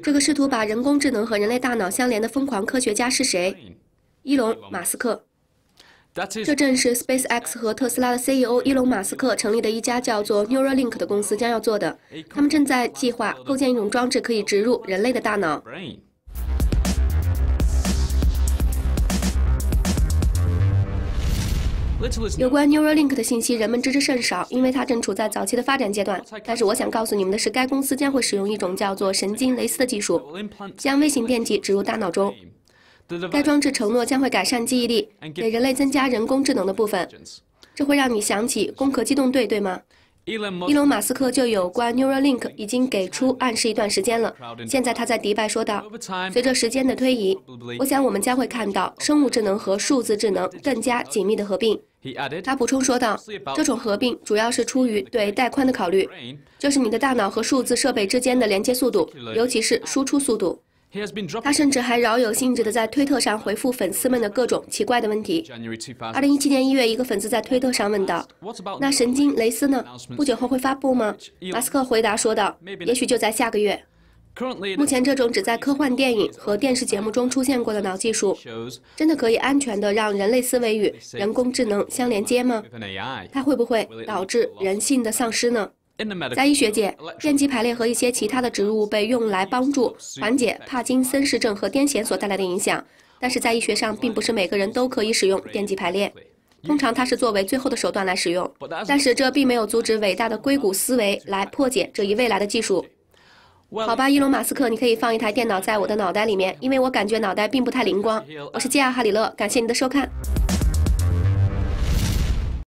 这个试图把人工智能和人类大脑相连的疯狂科学家是谁？伊隆·马斯克。这正是 SpaceX 和特斯拉的 CEO 伊隆·马斯克成立的一家叫做 Neuralink 的公司将要做的。他们正在计划构建一种装置，可以植入人类的大脑。有关 Neuralink 的信息，人们知之甚少，因为它正处在早期的发展阶段。但是我想告诉你们的是，该公司将会使用一种叫做神经蕾丝的技术，将微型电极植入大脑中。该装置承诺将会改善记忆力，给人类增加人工智能的部分。这会让你想起《攻壳机动队》，对吗？伊隆·马斯克就有关 Neuralink 已经给出暗示一段时间了。现在他在迪拜说道：“随着时间的推移，我想我们将会看到生物智能和数字智能更加紧密的合并。”他补充说道：“这种合并主要是出于对带宽的考虑，就是你的大脑和数字设备之间的连接速度，尤其是输出速度。”他甚至还饶有兴致地在推特上回复粉丝们的各种奇怪的问题。二零一七年一月，一个粉丝在推特上问道：“那神经蕾丝呢？不久后会发布吗？”马斯克回答说道：“也许就在下个月。”目前，这种只在科幻电影和电视节目中出现过的脑技术，真的可以安全地让人类思维与人工智能相连接吗？它会不会导致人性的丧失呢？在医学界，电极排列和一些其他的植入物被用来帮助缓解帕金森氏症和癫痫所带来的影响。但是在医学上，并不是每个人都可以使用电极排列，通常它是作为最后的手段来使用。但是这并没有阻止伟大的硅谷思维来破解这一未来的技术。好吧，伊隆·马斯克，你可以放一台电脑在我的脑袋里面，因为我感觉脑袋并不太灵光。我是基亚·哈里勒，感谢您的收看。